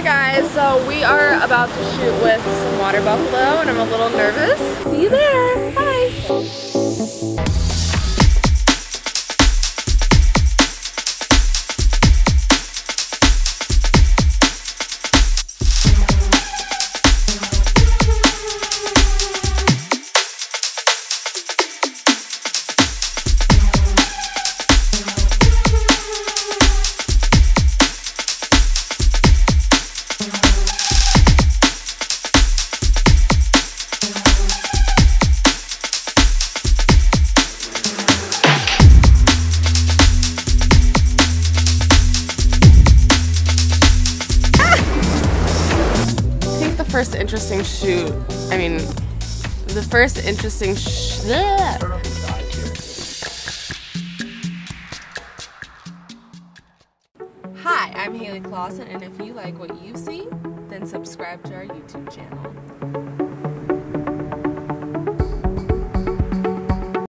Hi guys, so we are about to shoot with some water buffalo and I'm a little nervous. See you there, first interesting shoot, I mean, the first interesting sh- Hi, I'm Hailey Clauson, and if you like what you see, then subscribe to our YouTube channel.